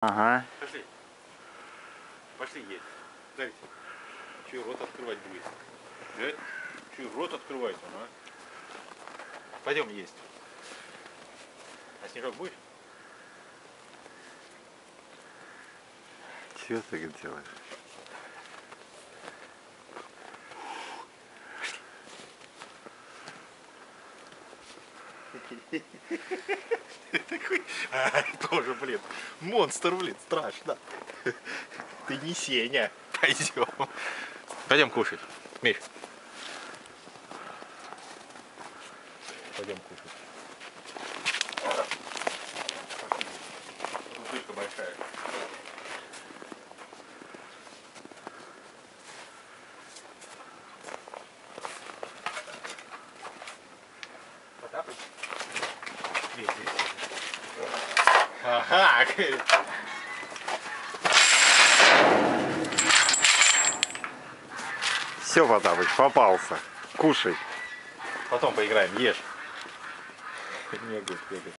Ага. Пошли. Пошли есть. Давайте. Че рот открывать будет? Да? Че рот открывать он, а? Пойдем есть. А снежок будет? Чего ты делаешь? Такой, а, тоже, блин, монстр, блин, страшно. Ты не Сеня. Пойдем. Пойдем кушать. Миш. Пойдем кушать. Бутылка большая. Потапыч? Здесь. Ага, Все, Потапыч, попался. Кушай. потом поиграем, ешь. Не, бегать.